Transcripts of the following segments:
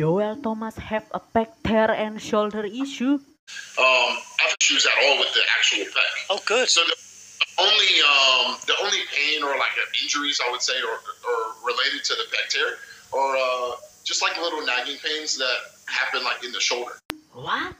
Joel Thomas have a pec tear and shoulder issue? Um, I have issues at all with the actual pec. Oh, good. So the only um, the only pain or like injuries I would say or, or related to the pec tear or uh, just like little nagging pains that happen like in the shoulder. What?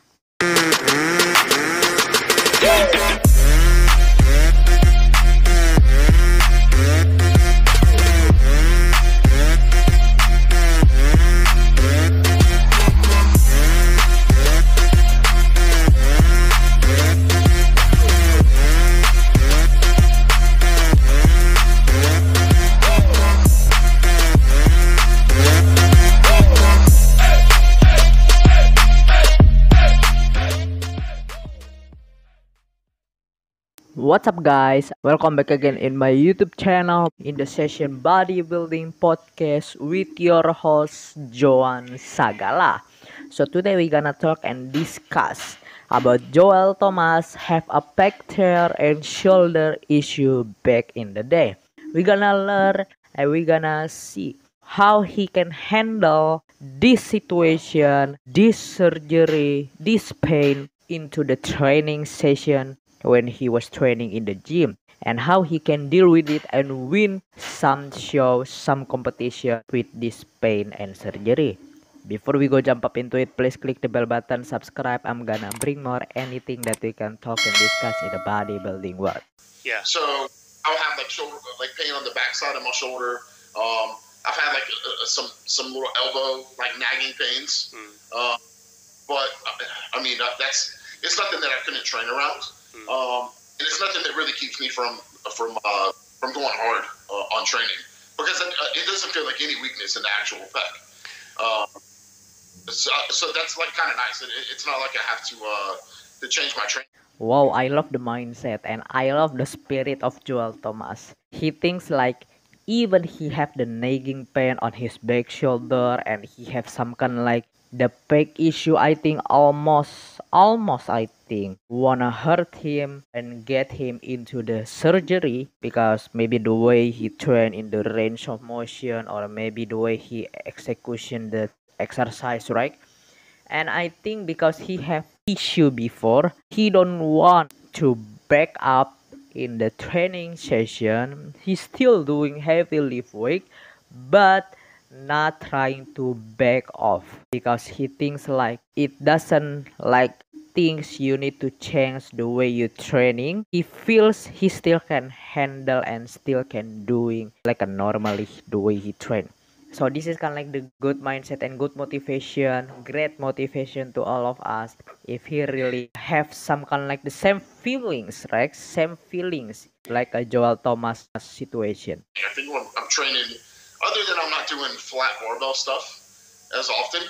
What's up guys? Welcome back again in my YouTube channel in the session bodybuilding podcast with your host Joan Sagala. So today we're gonna talk and discuss about Joel Thomas have a pec tear and shoulder issue back in the day. We're gonna learn and we're gonna see how he can handle this situation, this surgery, this pain into the training session when he was training in the gym and how he can deal with it and win some show, some competition with this pain and surgery. Before we go jump up into it, please click the bell button, subscribe. I'm gonna bring more anything that we can talk and discuss in the bodybuilding world. Yeah. So I'll have like shoulder, like pain on the backside of my shoulder. Um, I've had like uh, some some little elbow like nagging pains. Mm. Uh, but uh, I mean that's it's nothing that I couldn't train around. Mm. Um, and it's nothing that really keeps me from from uh, from going hard uh, on training because it, uh, it, doesn't feel like any weakness in the actual pec. Um, so, so, that's like kind of nice. It, it's not like I have to uh, to change my training. Wow, I love the mindset and I love the spirit of Joel Thomas. He thinks like even he have the nagging pain on his back shoulder and he have some kind of like the pec issue I think almost almost I wanna hurt him and get him into the surgery because maybe the way he train in the range of motion or maybe the way he execution the exercise right? And I think because he have issue before he don't want to back up in the training session. He's still doing heavy lift weight but not trying to back off because he thinks like it doesn't like things you need to change the way you training he feels he still can handle and still can doing like a normally the way he train. So this is kind of like the good mindset and good motivation great motivation to all of us if he really have some kind of like the same feelings right? Same feelings like a joel thomas situation. I think i'm, I'm training other than I'm not doing flat barbell stuff as often,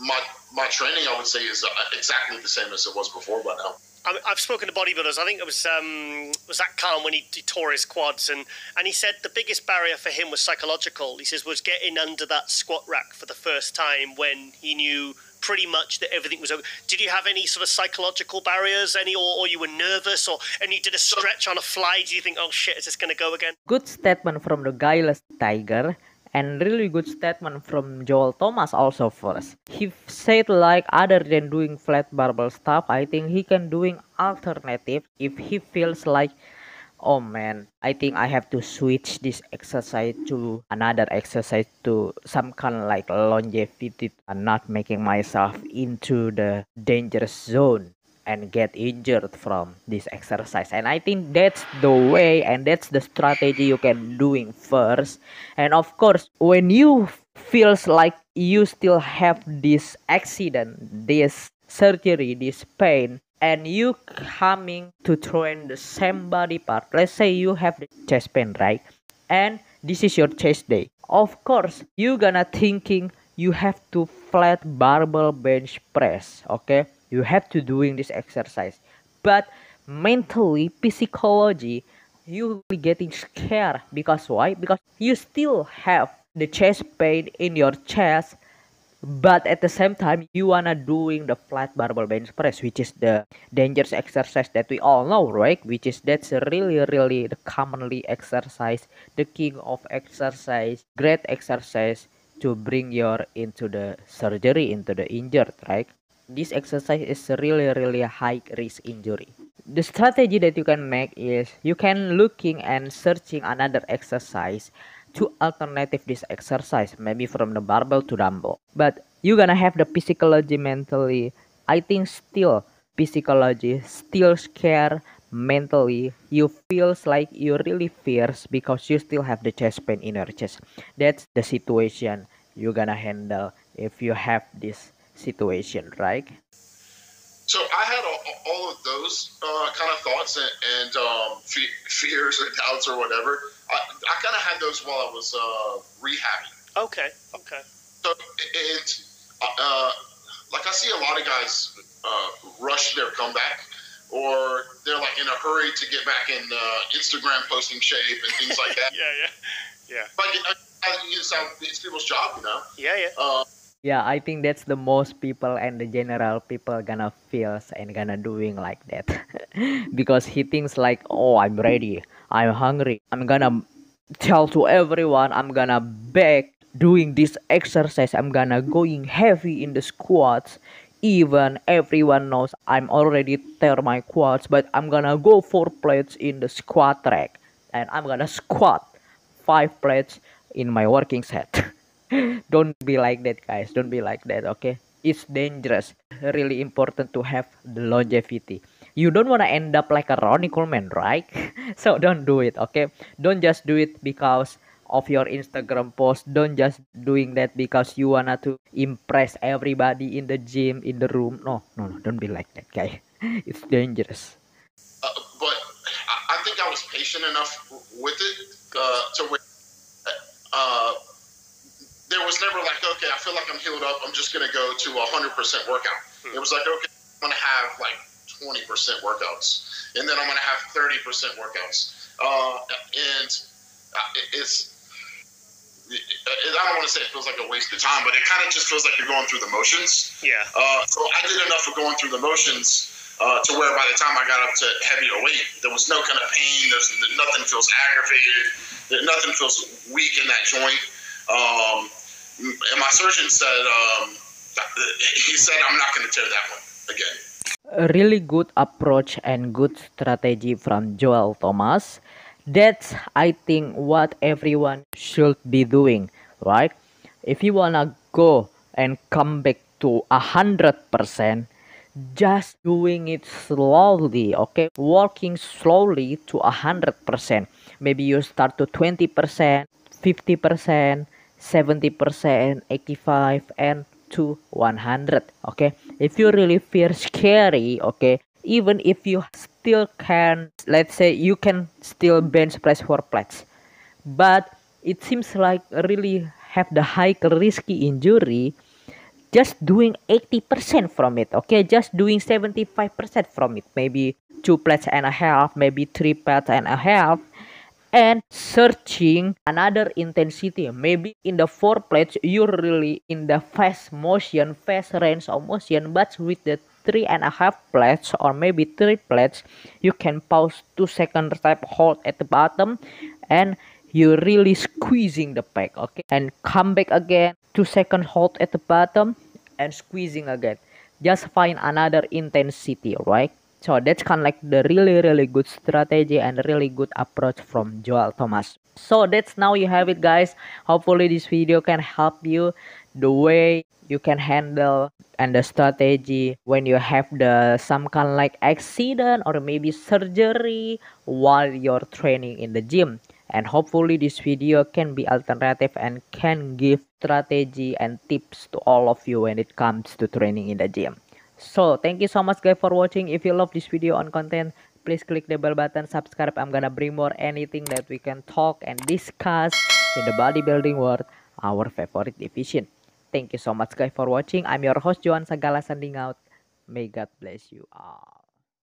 my my training I would say is uh, exactly the same as it was before by now. I've spoken to bodybuilders. I think it was um, was that Khan when he, he, tore his quads, and, and he said the biggest barrier for him was psychological. He says was getting under that squat rack for the first time when he knew pretty much that everything was okay. Did you have any sort of psychological barriers, any, or, or you were nervous, or and you did a stretch on a fly? Do you think, oh shit, is this going to go again? Good statement from the guyless tiger and really good statement from Joel Thomas also first. He said like other than doing flat barbell stuff, I think he can doing alternative if he feels like oh man i think i have to switch this exercise to another exercise to some kind of like longevity and not making myself into the dangerous zone and get injured from this exercise. And i think that's the way and that's the strategy you can doing first. And of course when you feels like you still have this accident this surgery this pain and you coming to train the same body part let's say you have the chest pain right? And this is your chest day. Of course you gonna thinking you have to flat barbell bench press okay you have to doing this exercise. But mentally psychology you will be getting scared. Because why? Because you still have the chest pain in your chest but at the same time you wanna doing the flat barbell bench press which is the dangerous exercise that we all know right? Which is that's really really the commonly exercise the king of exercise great exercise to bring your into the surgery into the injured right this exercise is really really a high risk injury. The strategy that you can make is you can looking and searching another exercise to alternative this exercise maybe from the barbell to dumbbell. But you're gonna have the psychology mentally i think still psychology still scare mentally. You feels like you really fierce because you still have the chest pain in your chest. That's the situation you're gonna handle if you have this situation right So I had all, all of those uh, kind of thoughts and, and um, fe- fears or doubts or whatever. I, I kind of had those while I was uh, rehabbing. Okay, okay. So it, uh, like I see a lot of guys uh, rush their comeback, or they're like in a hurry to get back in uh, Instagram posting shape and things like that. Yeah, yeah, yeah, But I, I, it's, it's people's job, you know. yeah, yeah. Yeah i think that's the most people and the general people gonna feels and gonna doing like that. Because he thinks like oh i'm ready. I'm hungry. I'm gonna tell to everyone i'm gonna back doing this exercise. I'm gonna going heavy in the squats. Even everyone knows i'm already tear my quads but i'm gonna go four plates in the squat rack. And i'm gonna squat five plates in my working set don't be like that guys. Don't be like that okay? It's dangerous. Really important to have the longevity. You don't want to end up like a ronnie coleman right? So don't do it okay? Don't just do it because of your instagram post. Don't just doing that because you wanna to impress everybody in the gym in the room. No no no. Don't be like that guy. It's dangerous. Uh, but I, I think I was patient enough with it uh, to uh, was never like, okay, I feel like I'm healed up. I'm just going to go to a 100% workout. It was like, okay, I'm going to have like 20% workouts, and then I'm going to have 30% workouts. Uh, and uh, it's, it, I don't want to say it feels like a waste of time, but it kind of just feels like you're going through the motions. Yeah, Uh, so I did enough of going through the motions uh, to where by the time I got up to heavier weight, there was no kind of pain. There's nothing feels aggravated. Nothing feels weak in that joint. Um, and my surgeon said, um, he said, I'm not going to tear that one again. a really good approach and good strategy from Joel Thomas. That's I think what everyone should be doing, right? If you wanna go and come back to a hundred percent, just doing it slowly, okay? Working slowly to a hundred percent. Maybe you start to twenty percent, fifty percent, 70%, 85 and to 100 okay? If you really feel scary okay? Even if you still can let's say you can still bench press for plates. But it seems like really have the high risky injury just doing 80% from it okay? Just doing 75% from it. Maybe two plates and a half maybe three plates and a half and searching another intensity. Maybe in the four plates you're really in the fast motion fast range of motion but with the three and a half plates or maybe three plates you can pause two second type hold at the bottom and you're really squeezing the pack okay? And come back again two second hold at the bottom and squeezing again. Just find another intensity right so that's kind of like the really really good strategy and really good approach from Joel Thomas. So that's now you have it guys. Hopefully this video can help you the way you can handle and the strategy when you have the some kind of like accident or maybe surgery while you're training in the gym and hopefully this video can be alternative and can give strategy and tips to all of you when it comes to training in the gym so thank you so much guys for watching. If you love this video on content please click the bell button subscribe. I'm gonna bring more anything that we can talk and discuss in the bodybuilding world our favorite division. Thank you so much guys for watching. I'm your host johan sagala sending out. May god bless you all